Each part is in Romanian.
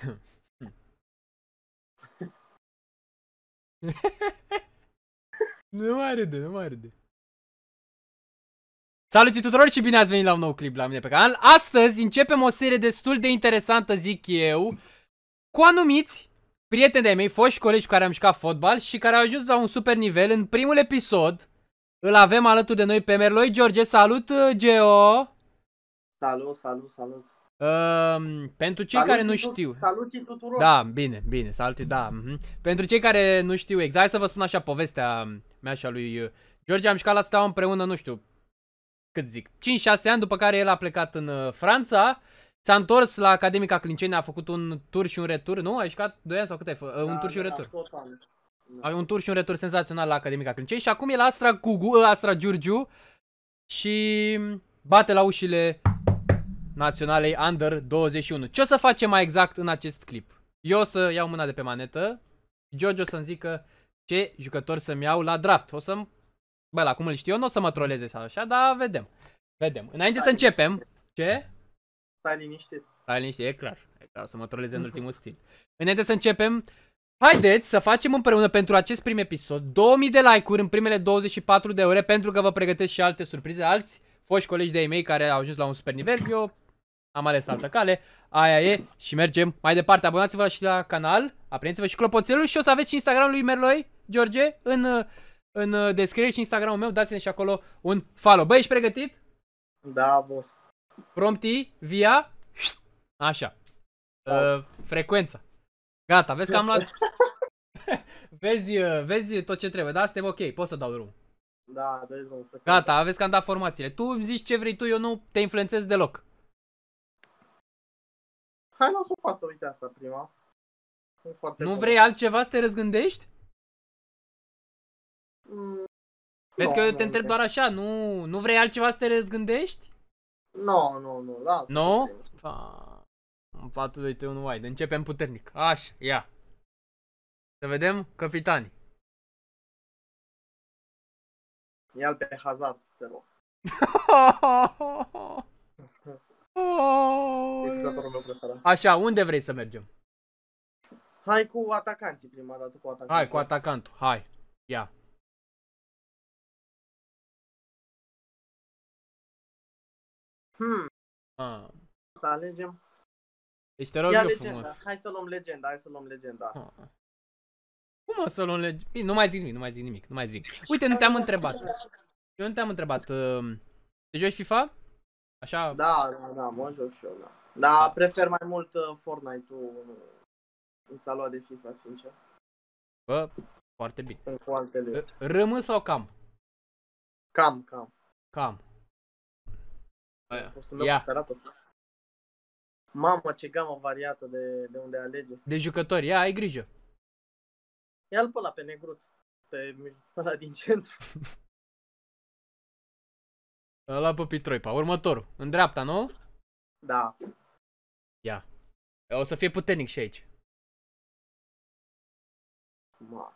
nu mai râde, nu mai râde. Salut tuturor și bine ați venit la un nou clip la mine pe canal. Astăzi începem o serie destul de interesantă, zic eu, cu anumiți prieteni de mei, foști colegi cu care am jucat fotbal și care au ajuns la un super nivel. În primul episod îl avem alături de noi pe Merloi George. Salut, Geo! Salut, salut, salut! Uh, pentru cei salut care nu știu. Salut tuturor. Da, bine, bine, salut, da. Uh-huh. Pentru cei care nu știu exact, să vă spun așa povestea mea și a lui uh, George, am jucat la Steaua împreună, nu știu, cât zic, 5-6 ani, după care el a plecat în uh, Franța, s-a întors la Academica Clinceni, a făcut un tur și un retur, nu? Ai jucat 2 ani sau cât ai făcut? Uh, da, un tur și un da, retur. Da, un tur și un retur senzațional la Academica Clinceni și acum e la Astra Gugu, Astra Giurgiu și bate la ușile naționalei Under 21. Ce o să facem mai exact în acest clip? Eu o să iau mâna de pe manetă, George o să-mi zică ce jucători să-mi iau la draft. O să-mi... Bă, la cum îl știu eu, nu o să mă troleze sau așa, dar vedem. Vedem. Înainte Stai să începem... Ce? Stai liniștit. Stai liniștit, e clar. E clar, o să mă troleze în ultimul stil. Înainte să începem, haideți să facem împreună pentru acest prim episod 2000 de like-uri în primele 24 de ore pentru că vă pregătesc și alte surprize. Alți foști colegi de-ai mei care au ajuns la un super nivel, eu am ales altă cale, aia e și mergem mai departe. Abonați-vă și la canal, aprindeți-vă și clopoțelul și o să aveți și Instagramul lui Merloi, George, în, în descriere și Instagramul meu, dați-ne și acolo un follow. Băi, ești pregătit? Da, boss. Prompti, via, așa, da. uh, frecvența. Gata, vezi că am luat... vezi, uh, vezi tot ce trebuie, da? Suntem ok, pot să dau drumul. Da, dai drumul. Gata, vezi că am dat formațiile. Tu îmi zici ce vrei tu, eu nu te influențez deloc. Hai, las-o pe asta, uite asta prima. Foarte nu vrei altceva să te răzgândești? Mm, Vezi no, că eu te întreb doar așa, nu, nu vrei altceva să te răzgândești? Nu, nu, nu, lasă. Nu? În 4, 2, 3, 1, wide. Începem puternic. Așa, ia. Să vedem capitanii. Ia-l pe Hazard, te rog. Așa, unde vrei să mergem? Hai cu atacanții prima dată cu atacantul. Hai cu atacantul, hai. Ia. Hmm. Ah. Să alegem. Deci te rog Ia eu legenda. frumos. Hai să luăm legenda, hai să luăm legenda. Ah. Cum o să luăm legenda? Nu mai zic nimic, nu mai zic nimic, nu mai zic. Uite, nu te-am întrebat. Eu nu te-am întrebat. Uh, te joci FIFA? Așa? Da, da, da, mă joc și eu, da. Dar da. prefer mai mult uh, Fortnite-ul în salua de FIFA, sincer. Bă, foarte bine. Sunt cu altele. Rămân sau cam? Cam, cam. Cam. Ia. Mamă, ce gamă variată de, de unde alege. De jucători, ia, ai grijă. Ia-l pe ăla, pe negruț. Pe ăla din centru. Ăla pe Pitroipa. Următorul. În dreapta, nu? Da. Ia. O să fie puternic și aici. Ma.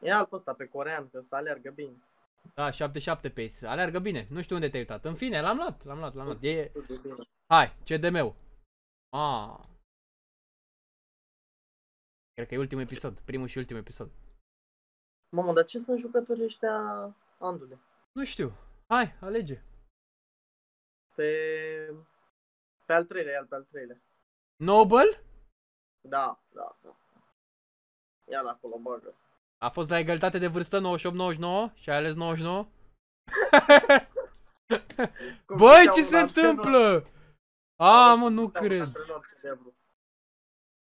Ia-l pe ăsta, pe corean, că ăsta alergă bine. Da, 77 pace. Alergă bine. Nu știu unde te-ai uitat. În fine, l-am luat, l-am luat, l-am luat. E... Hai, CDM-ul. Ah. Cred că e ultimul episod. Primul și ultimul episod. Mamă, dar ce sunt jucătorii ăștia andule? Nu știu. Hai, alege. Pe... Pe al treilea, al pe al treilea. Noble? Da, da, da. Ia la acolo, bagă. A fost la egalitate de vârstă 98-99 și ai ales 99? Băi, ce se întâmplă? A, mă, nu cred.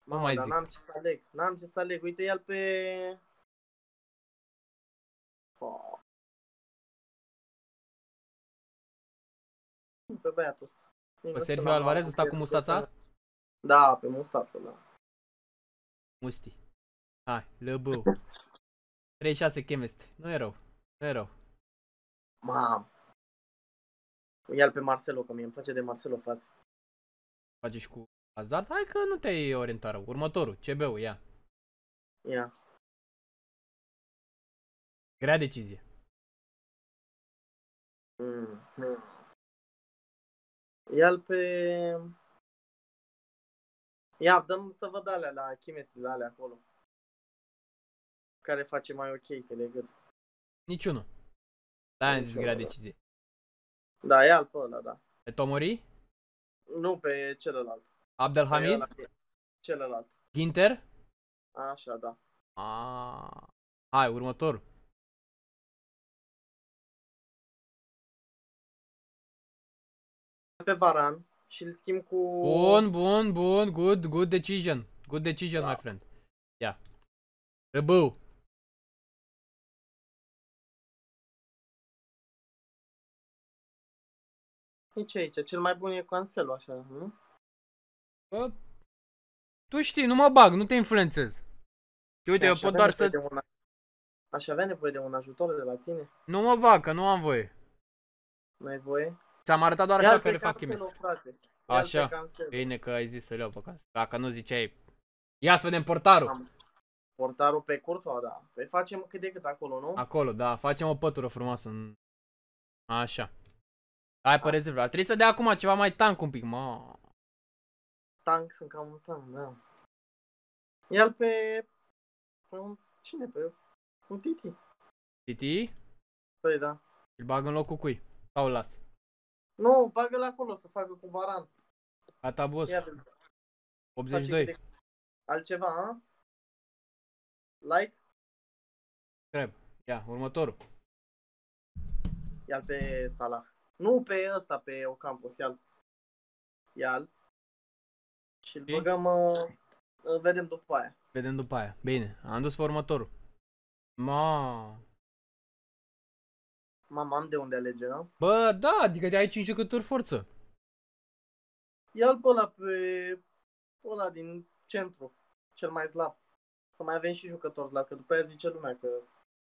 Mă, mai zic. n-am ce să aleg. N-am ce să aleg. Uite, el pe... Oh. pe băiatul ăsta. Pe Sergio Alvarez ăsta cu mustața? Da, pe mustață, da. Musti. Hai, lăbău. 36 chemistry. Nu e rău. Nu e rău. Mam. ia pe Marcelo, că mie îmi place de Marcelo, frate. Face și cu Hazard? Hai că nu te-ai orientat rău. Următorul, CB-ul, ia. Ia. Grea decizie. Mm. Hmm. Ia-l pe... Ia, dăm să văd alea la chemistry, alea acolo. Care face mai ok că decât. Niciunul. Da, am zis Niciunul, grea da. decizie. Da, ia pe ăla, da. Pe Tomori? Nu pe celălalt. Pe Abdelhamid? ăla, celălalt. Ginter? Așa, da. Ah. Hai, următor. Pe Varan și îl schimb cu... Bun, bun, bun, good, good decision. Good decision, Da. my friend. Ia. Răbău. Nici aici, cel mai bun e Cancelo, așa, nu? Bă, tu știi, nu mă bag, nu te influențez. Și uite, eu Aș pot avea doar nevoie să... de un- Aș avea nevoie de un ajutor de la tine. Nu mă bag, că nu am voie. Nu ai voie? Ți-am arătat doar Ia-l așa pe că le fac Cancelo, chemist. frate. Ia-l Așa. pe Cancelo. Bine că ai zis să le iau pe casă. Dacă nu ziceai... Ia să vedem portarul. Am- Portarul pe Courtois, da. Păi facem cât de cât acolo, nu? Acolo, da, facem o pătură frumoasă. în- Așa. Hai pe rezervă. Ar trebui să dea acum ceva mai tank un pic, mă. Tank, sunt cam un tank, da. Ia-l pe... pe un... Cine? Pe un Titi. Titi, Păi da. îl bag în locul cui? Sau îl las? Nu, bagă-l acolo să facă cu Varan. Gata, boss. Ia vezi. Face 82. cât de- Altceva, a? Like? Trebuie. Ia, următorul. Ia-l pe Salah. Nu pe ăsta, pe Ocampos, ia-l. Ia-l. Și îl Ok. băgăm, uh, îl vedem după aia. Vedem după aia. Bine, am dus pe următorul. Ma. Mama, am de unde alege, nu? Bă, da, adică de ai 5 jucători forță. Ia-l pe ăla, pe ăla din centru, cel mai slab. Să mai avem și jucători slab, că după aia zice lumea că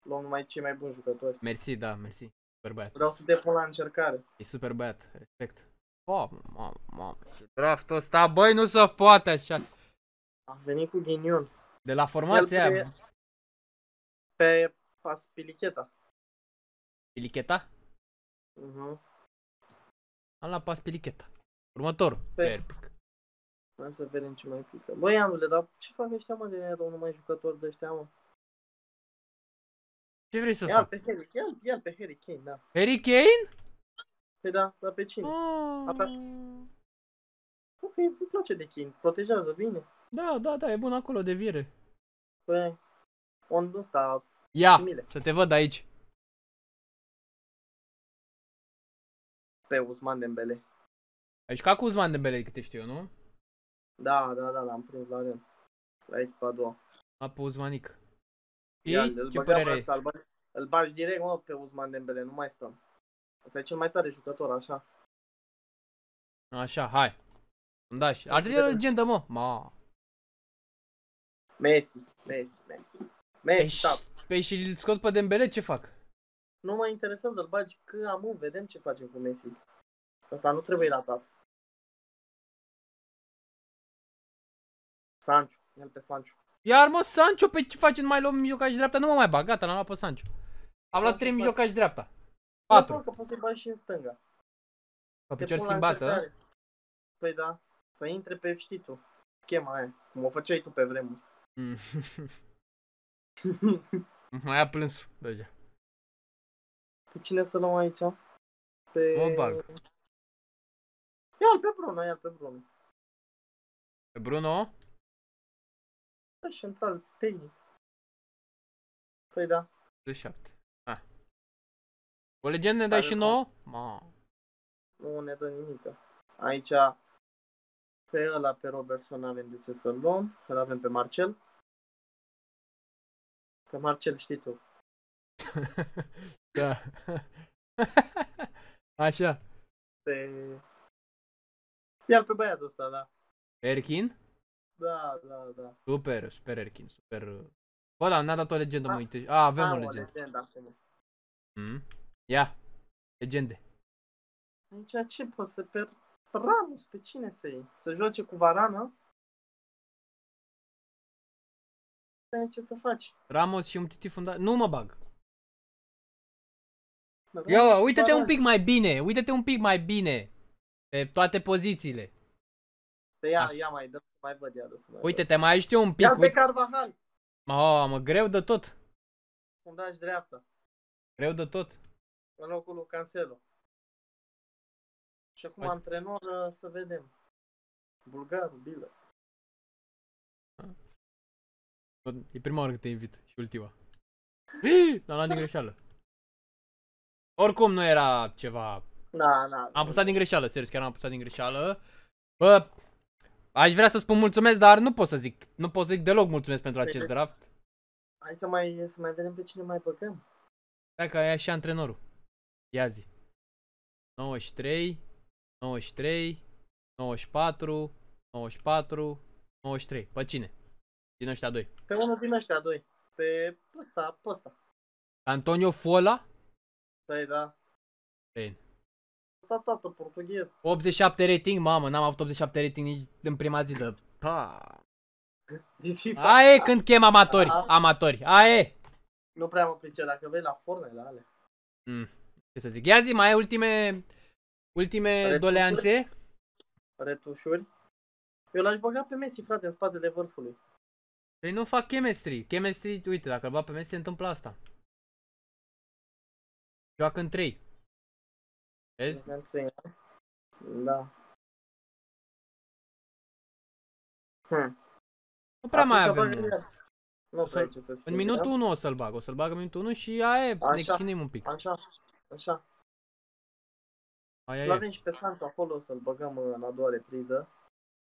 luăm numai cei mai buni jucători. Mersi, da, mersi. Super băiat. Vreau să te pun la încercare. E super băiat, respect. Mamă, mamă, mamă, ce draftul ăsta, băi, nu se poate așa. A venit cu ghinion. De la formația El aia, Pe Paspilicheta. Pilicheta? Uh-huh. Am la pas Pilicheta. Următorul. Pe- Perpic. Hai să vedem ce mai pică. Băi, Anule, dar ce fac ăștia, mă, de erau numai jucători de ăștia, mă? Ce vrei să Ia fac? pe Harry, ia ia pe Harry Kane, da. Harry Kane? Păi da, dar pe cine? Ah. Ok, îmi place de Kane, protejează bine. Da, da, da, e bun acolo de viere. Păi, on ăsta, Ia, simile. să te văd aici. Pe Usman Dembele. Ai jucat cu Uzman Dembele, câte știu eu, nu? Da, da, da, l-am prins la rând. La echipa a doua. A pe Uzmanic. Ia, Și îl ce băgam părere ai? ăsta, îl, bag, îl bagi direct, mă, pe Usman Dembele, nu mai stăm. Asta e cel mai tare jucător, așa. Așa, hai. Îmi da și. Hai Ar să trebui o vedem. legendă, mă. Ma. Messi, Messi, Messi. Păi Messi, și, da. păi și îl scot pe Dembele, ce fac? Nu mă interesează, îl bagi că am vedem ce facem cu Messi. Asta nu trebuie ratat. Sancho, el pe Sancho. Iar mă, Sancho, pe ce face? Nu mai luăm mijlocaș dreapta? Nu mă mai bag, gata, l-am luat pe Sancho. Am luat Sancho 3 face- mijlocași dreapta. Lasă-mă 4. că poți să-i bagi și în stânga. Pe Te picior pun la schimbată. încercare. Păi da, să intre pe, știi tu, schema aia, cum o făceai tu pe vremuri. Mm. Mai a plâns deja. Pe cine să luăm aici? Pe... Mă bag. Ia-l pe Bruno, ia-l pe Bruno. Pe Bruno? Da, central, tehnic. Păi da. De 7. Ah. O legendă ne dai Care și cum? nouă? Ma. Nu ne dă nimic. Aici, pe ăla, pe Robertson, avem de ce să-l luăm. Îl avem pe Marcel. Pe Marcel știi tu. da. Așa. Pe... Ia-l pe băiatul ăsta, da. Erkin? Da, da, da. Super, super Erkin, super. Bă, da, ne-a dat o legendă, mă A- uite. A, avem Am o legendă. legendă acum. Mm. Ia. Legende. Aici ce poți să pe Ramos, pe cine să iei? Să joace cu Varana? Ai ce să faci? Ramos și un titi fundat. Nu mă bag. Ramos, Ia, uite-te Varane. un pic mai bine. Uite-te un pic mai bine. Pe toate pozițiile. Pe ia, Așa. ia mai dă, mai văd ia, dă să mai Uite, te mai ai eu un văd. pic. Ia pe Uite. Carvajal, Mamă, greu de tot. fundaș dreapta, Greu de tot. în locul lui Cancelo. Și acum Hai. antrenor, uh, să vedem. Bulgarul, Bilă. E prima oară când te invit și ultima. L-am luat din greșeală. Oricum nu era ceva... Na, na. Am apăsat din greșeală, serios, chiar am apăsat din greșeală. Bă, aș vrea să spun mulțumesc, dar nu pot să zic, nu pot să zic deloc mulțumesc pentru acest draft. Hai să mai, să mai vedem pe cine mai băgăm. Hai că aia și antrenorul. Ia zi. 93, 93, 94, 94, 93. Pe cine? Din ăștia doi. Pe unul din ăștia doi. Pe ăsta, pe ăsta. Antonio Fola? Păi da. Bine. Ăsta tată, portughez. 87 rating, mamă, n-am avut 87 rating nici în prima zi de... Pa. Din FIFA. Aia e când chem amatori, Da. amatori, aia e. Nu prea mă pricep, dacă vei la forne, la ale. Mm. Ce să zic, ia zi, mai ai ultime, ultime Retușuri? doleanțe? Retușuri. Eu l-aș băga pe Messi, frate, în spatele vârfului. Păi nu fac chemistry, chemistry, uite, dacă îl bag pe Messi se întâmplă asta. Joacă în 3. Vezi? Pentru ei, Da. Hmm. Nu prea mai Atunci avem. băgăm mă. el. Nu O să- prea ai ce să În schimbi, minutul da? 1 o să-l bag, o să-l bag în minutul 1 și aia e, ne Așa. chinim un pic. Așa, așa. Aia Și e. avem și pe Sancho acolo să-l băgăm în a doua repriză.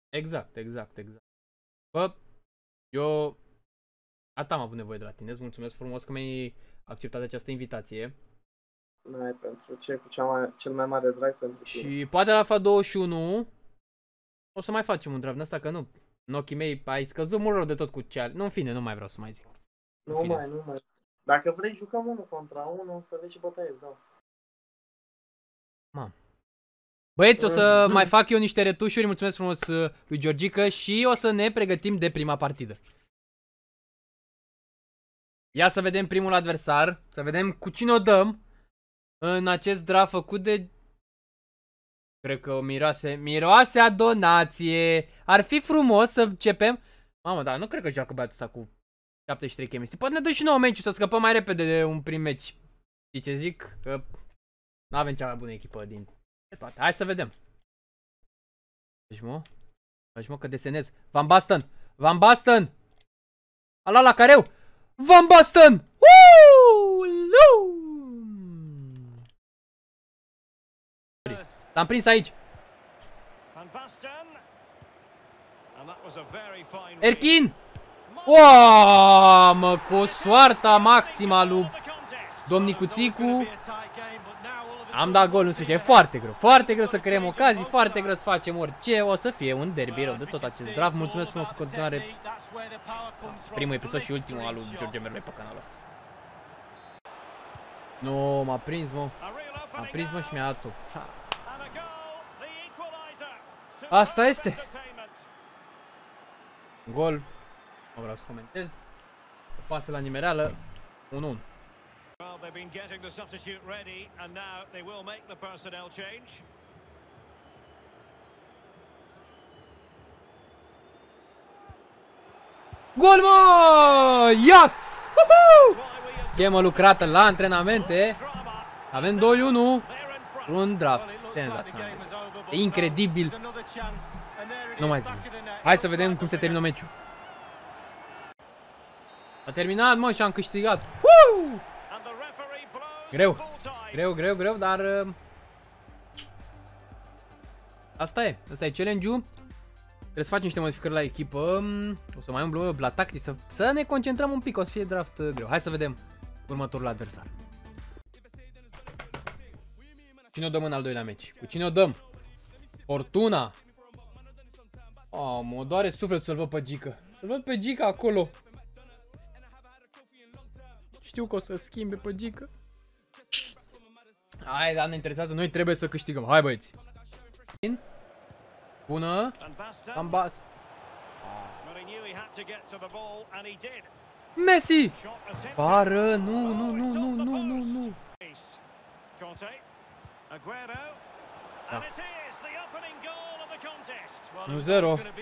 Exact, exact, exact. Bă, eu atât am avut nevoie de la tine, îți mulțumesc frumos că mi-ai acceptat această invitație. N-ai pentru ce cu cea mai, cel mai mare drag pentru tine. Și poate la FA 21 o să mai facem un draft din asta, că nu. În ochii mei ai scăzut mult rău de tot cu ce are. Nu, în fine, nu mai vreau să mai zic. în Nu fine. mai, nu mai. Dacă vrei, jucăm unul contra unul, să vezi ce bătaie îți dau. Băieți, o să Mhm. mai fac eu niște retușuri, mulțumesc frumos uh, lui Georgica și o să ne pregătim de prima partidă. Ia să vedem primul adversar, să vedem cu cine o dăm în acest draft făcut de... Cred că o miroase, miroase a donație. Ar fi frumos să începem. Mamă, dar nu cred că joacă băiatul ăsta cu 73 chemistry. Poate ne dă și nouă meciul să scăpăm mai repede de un prim meci. Știi ce zic? Că nu avem cea mai bună echipă din de toate. Hai să vedem. Deci mă. Deci mă că desenez. Van Basten. Van Basten. Ala la careu. Van Basten. Uuu! L-am prins aici. Van Basten. And that was a very fine read. Erkin. Wow, mă, cu soarta maximă a lui Domnicuțicu. Am dat gol în sfârșit. E foarte greu. Foarte greu să creăm ocazii, foarte greu să facem orice. O să fie un derby rău de tot acest draft. Mulțumesc frumos în continuare. Primul episod și ultimul al lui George Merlei pe canalul ăsta. Nu, m-a prins, mă. M-a prins, mă, și mi-a dat-o. Asta este. Gol. Nu vreau să comentez. O pasă la nimereală. 1-1. Well, they've been getting the substitute ready, and now they will make the personnel change. Gol, mă! Yes! Woohoo! Why we Schemă lucrată la antrenamente. drama. Avem 2-1. They're in front. Un draft senzațional. E incredibil. Nu mai zic. Hai să vedem cum se termină meciul. A terminat, mă, și am câștigat. Woo! And the referee blows Greu. full time. Greu, greu, greu, dar... uh, Asta e. Asta e challenge-ul. Trebuie să facem niște modificări la echipă. Mm, O să mai umblăm la tactici, să, să ne concentrăm un pic. O să fie draft uh, greu. Hai să vedem următorul adversar. Cine o dăm în al doilea meci? Cu cine o dăm? Fortuna. Oh, mă doare sufletul să-l văd pe Gica. Să-l văd pe Gica acolo. Știu că o să schimbe pe Gica. Hai, dar ne interesează, noi trebuie să câștigăm. Hai băieți. Bună. Van Basten. Am bas. Well, he knew he had to get to the ball, and he did. Messi! Shot attempted. Pară, nu, nu, nu, nu, nu, nu, nu. Conte. Aguero. And it is the opening goal of the contest.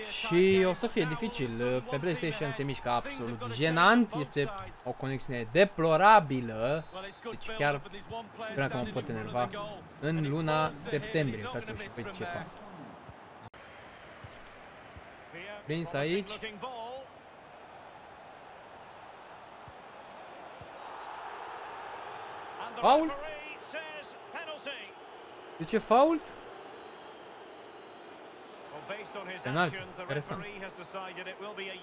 1-0 și o să fie dificil. Pe PlayStation se mișcă absolut jenant. Este o conexiune deplorabilă. Deci chiar sper că mă pot enerva în luna septembrie. Uitați-vă și pe ce pas. Prins aici. Looking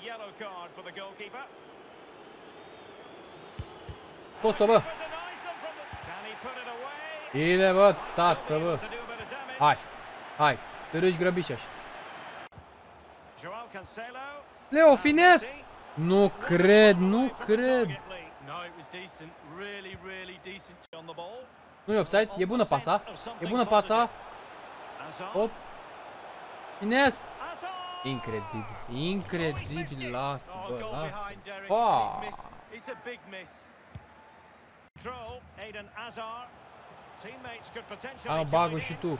yellow card for the goalkeeper. Scos-o, bă! But denies them from the... Can he put it away? Bine, bă, tată, bă! To do a bit of damage. Hai, hai, te râși grăbiși așa. Joao Cancelo. Leo, And fines! Messi. Nu cred, nu Right for the cred. target lead. No, it was decent. Really, really decent. On the ball. Nu e offside, e bună pasa. E bună pasa. Hazard. Hop. Ines! Hazard. Incredibil, incredibil, lasă, Oh, bă, goal lasă. behind Derek. Ah. He's missed. It's a big miss. Control. Aiden Hazard. Teammates could potentially A, join bagă in. și tu.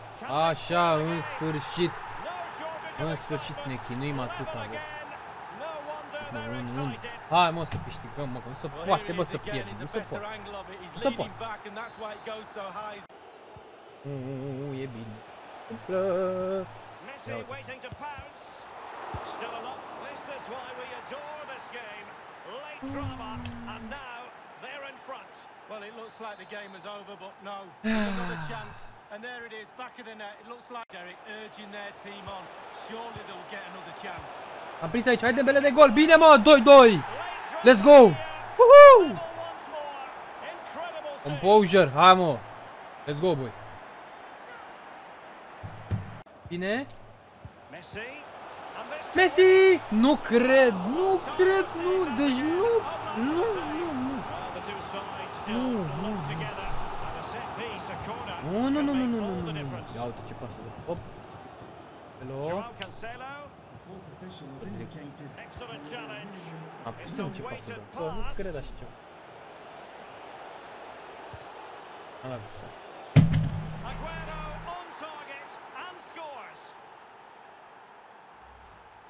Așa, în sfârșit. No shortage of În sfârșit ne chinuim Level atâta, bă. Hai mă să câștigăm, mă, cum să poate, bă, să pierdem, nu se poate. Nu se poate. Uuu, e bine. Umplă. Well, it looks like the game is over, but no, another chance. And there it is, back of the net. It looks like Derek urging their team on. Să again. pierdem, It's nu a se better poate. angle of it. He's Nu se leaning poate. back, and that's why it goes so high. U, u, u, e bine. Întâmplă. Messi Ia uite. waiting to pounce. Still a lot. This is why we adore this game. Late drama, and now they're in front. Well, it looks like the game is over, but no. There's another chance. And there it is, back of the net. It looks like Derek urging their team on. Surely they'll get another chance. Am prins aici, haide bele de gol, bine mă, 2-2. Late drama Let's go. Woohoo! once more. Incredible save. Composure, hai mă. Let's go, boys. Bine. Messi. And this Messi! Nu cred, nu cred, nu, deci nu, nu, nu, nu. Well, the two sides still No, belong no. together. And a set piece, a corner. Nu, nu, nu, can nu, make nu, all nu, the nu, nu. difference. Ia uite ce pasă de Hop. Hello. Joao Cancelo. Fourth officials indicated Excellent challenge. Am It's putem a ce pasă weighted de Bă, nu Hello. 아, 푸딩 못 봤어요. 너무 그래다 싶죠. 하나 봅시다.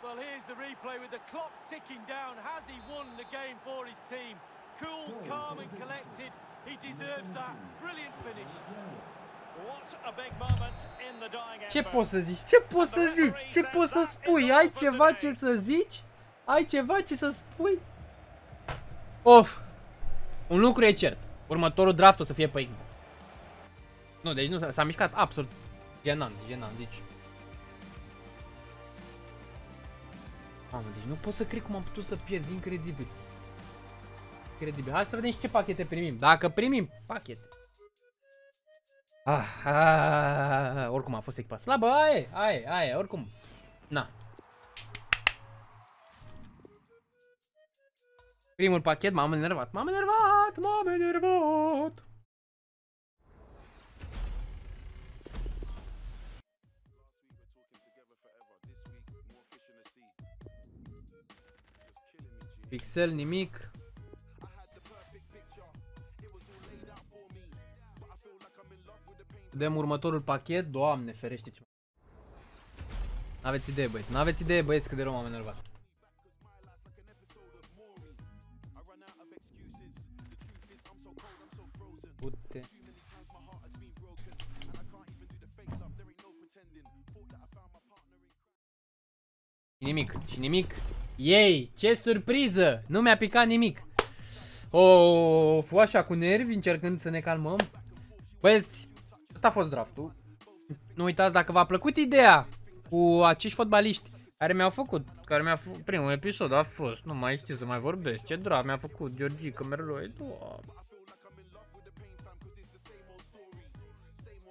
Well, here's the replay with the clock ticking down. Has he won the game for his team? Cool, calm and collected. He deserves that. Brilliant finish. What a big moment in the dying Ce embers. poți să zici? Ce poți să zici? Ce poți să spui? Ai ceva ce să zici? Ai ceva ce să spui? Of. Un lucru e cert. Următorul draft o să fie pe Xbox. Nu, deci nu s-a- s-a mișcat absolut genant, genant, deci. Mamă, deci nu pot să cred cum am putut să pierd, incredibil. Incredibil. Hai să vedem și ce pachete primim. Dacă primim pachete. Ah, ah, ah, ah, oricum a fost echipa slabă, aia e, aia e, aia e, oricum. Na. Primul pachet, m-am enervat, m-am enervat, m-am enervat. Pixel, nimic. Dăm următorul pachet, doamne ferește ce... N-aveți idee băieți, n-aveți idee băieți cât de rău m-am enervat. Pute. Și nimic, și nimic. Ei, ce surpriză! Nu mi-a picat nimic. O, fu așa cu nervi încercând să ne calmăm. Băieți, ăsta a fost draftul. Nu uitați dacă v-a plăcut ideea cu acești fotbaliști care mi-au făcut, care mi-a făcut, primul episod a fost, nu mai știu să mai vorbesc, ce draft mi-a făcut Georgica Merloi, doamne.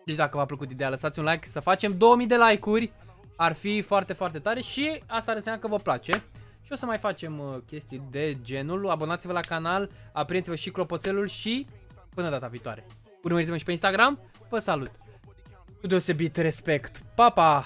Deci dacă v-a plăcut ideea, lăsați un like, să facem 2000 de like-uri, ar fi foarte, foarte tare și asta ar însemna că vă place. Și o să mai facem uh, chestii de genul, abonați-vă la canal, aprindeți-vă și clopoțelul și până data viitoare. Urmăriți-mă și pe Instagram, vă salut! Cu deosebit respect, pa, pa!